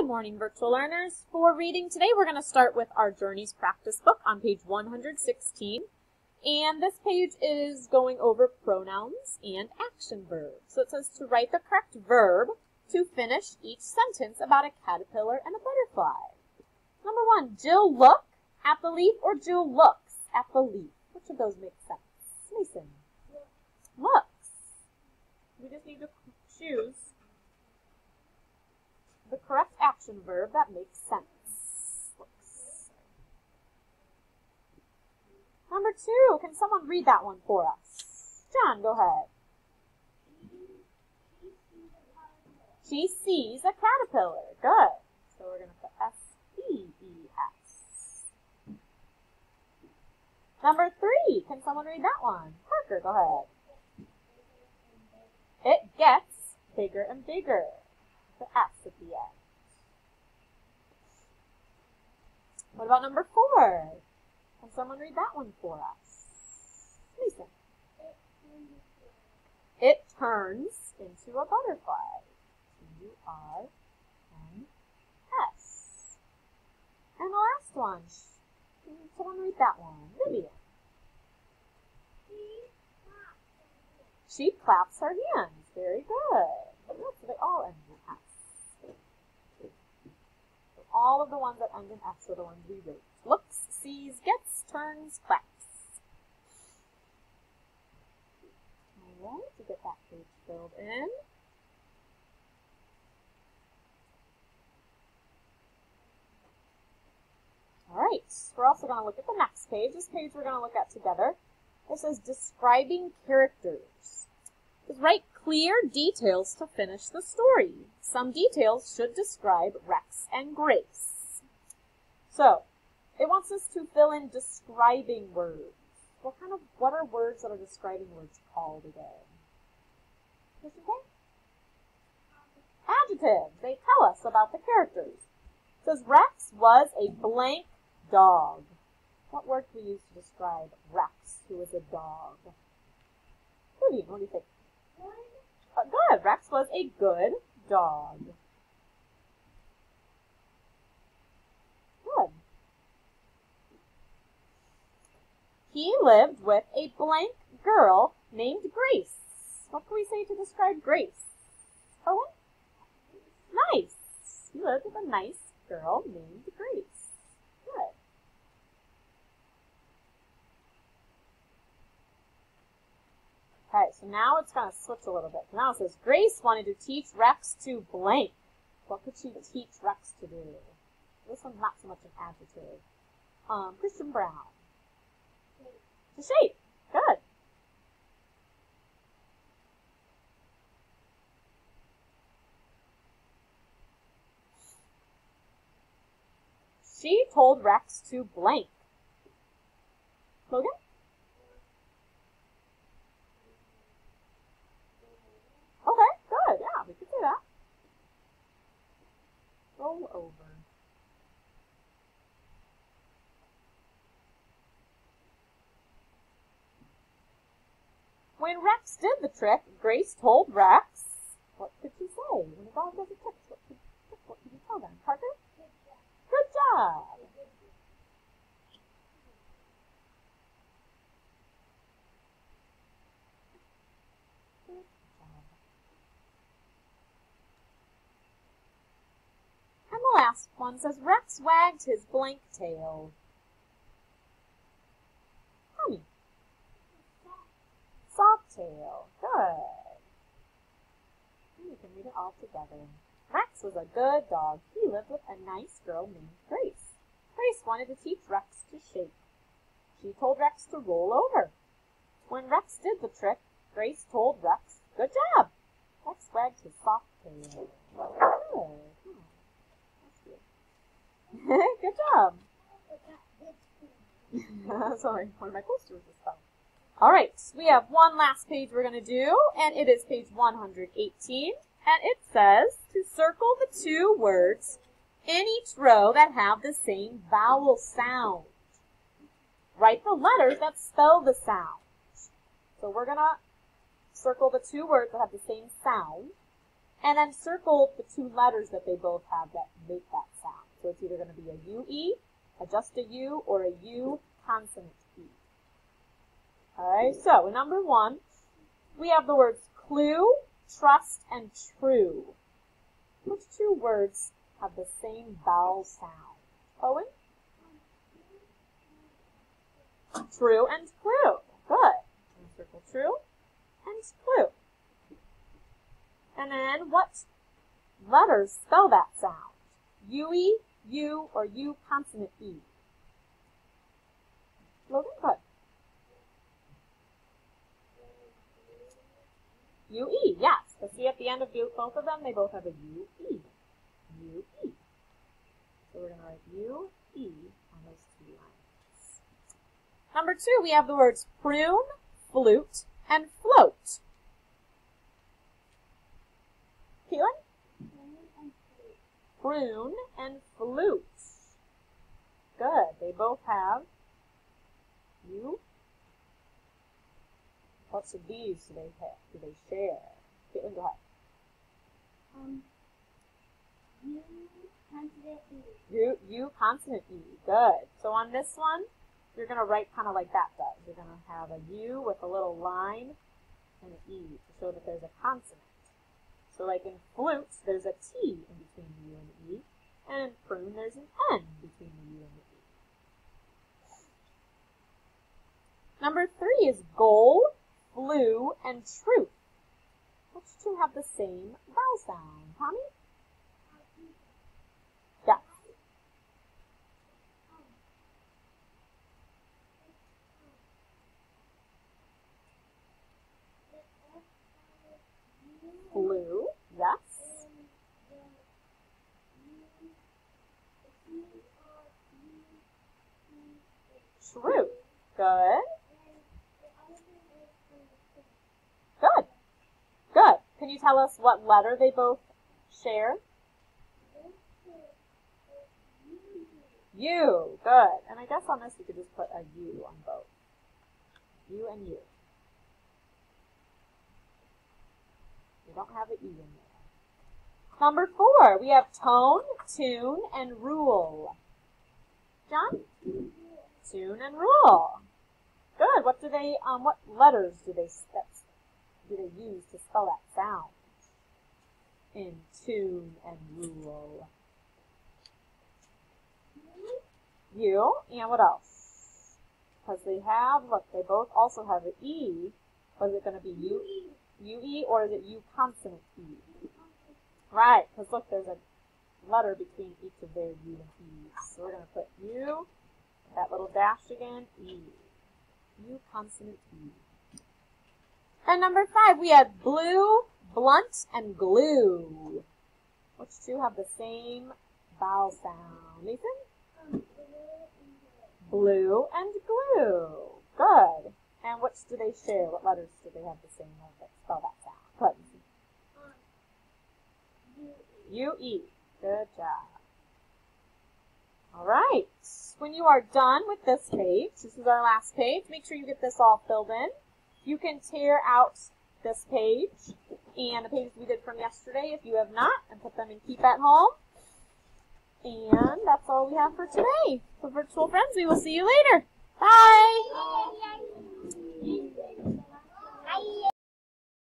Good morning, virtual learners. For reading today, we're going to start with our Journeys practice book on page 116. And this page is going over pronouns and action verbs. So it says to write the correct verb to finish each sentence about a caterpillar and a butterfly. Number one, Jill look at the leaf or Jill looks at the leaf. Which of those makes sense? Mason. Looks. We just need to choose the correct action verb that makes sense. Number two, can someone read that one for us? John, go ahead. She sees a caterpillar. Good. So we're going to put S-E-E-S. Number three, can someone read that one? Parker, go ahead. It gets bigger and bigger the S at the end. What about number four? Can someone read that one for us? Mason. It turns into a butterfly. T-U-R-N-S. And the last one. Can someone read that one? Vivian. She claps her hands. Very good. They all end in S all of the ones that end in S are the ones we wrote. Looks, sees, gets, turns, claps. Alright, to get that page filled in. Alright, we're also going to look at the next page. This page we're going to look at together. It says describing characters. Just write clear details to finish the story. Some details should describe Rex and Grace. So, it wants us to fill in describing words. What kind of, what are words that are describing words called again? Okay? Adjectives. They tell us about the characters. It says Rex was a blank dog. What word do we use to describe Rex, who is a dog? Vivian, what do you think? Uh, good. Rex was a good dog. Good. He lived with a blank girl named Grace. What can we say to describe Grace? Owen? Nice. He lived with a nice girl named Grace. Good. Okay, so now it's going to switch a little bit. Now it says, Grace wanted to teach Rex to blank. What could she teach Rex to do? This one's not so much an adjective. Um, Christian Brown. To shape. Good. She told Rex to blank. Logan? roll over. When Rex did the trick, Grace told Rex, what could she say? When a dog does a trick, what could, what could you tell them? Parker? Good job. And the last one says Rex wagged his blank tail. Soft tail. Good. You can read it all together. Rex was a good dog. He lived with a nice girl named Grace. Grace wanted to teach Rex to shake. She told Rex to roll over. When Rex did the trick, Grace told Rex, Good job! Rex wagged his soft tail. Good. Good job. Sorry, one of my posters just fell. All right, we have one last page we're going to do, and it is page 118. And it says to circle the two words in each row that have the same vowel sound. Write the letters that spell the sound. So we're going to circle the two words that have the same sound. And then circle the two letters that they both have that make that sound. So it's either going to be a UE, a just a U, or a U consonant Alright, so in number one, we have the words clue, trust, and true. Which two words have the same vowel sound? Owen? True and clue. Good. Circle true and clue. And then what letters spell that sound? UE, U, or U consonant E? Logan, good. UE, yes. But see at the end of both of them, they both have a UE. UE. So we're going to write UE on those two lines. Number two, we have the words prune, flute, and float. Keelan? Prune and flute. Good. They both have you. Of these do they have? Do they share? Caitlin, go ahead. Um, U consonant E. U, U consonant E. Good. So on this one, you're going to write kind of like that does. You're going to have a U with a little line and an E to show that there's a consonant. So like in flute, there's a T in between the U and the E. And in prune, there's an N between the U and the E. Number three is goal, flew, and truth. Which two have the same vowel sound? Tommy? Yeah. Flew, yes. Good. Good. Good. Can you tell us what letter they both share? U. Good. And I guess on this you could just put a U on both. U and U. We don't have an E in there. Number four, we have tone, tune, and rule. John? Tune and rule. Good. What do they, um, what letters do they, do they use to spell that sound? In tune and rule. U, and what else? Because they have, look, they both also have an E. Was it going to be U, UE, or is it U consonant E? Right, because look, there's a letter between each of their U and E. So we're going to put U, that little dash again, E. U consonant E. And number five, we had blue, blunt, and glue. Which two have the same vowel sound? Nathan? Blue and glue. Good. And which do they share? What letters do they have the same that spell that sound? Good. U-E. Good job. All right. When you are done with this page, this is our last page, make sure you get this all filled in. You can tear out this page and the pages we did from yesterday if you have not and put them in Keep at Home. And that's all we have for today. For virtual friends, we will see you later. Bye!